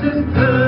distant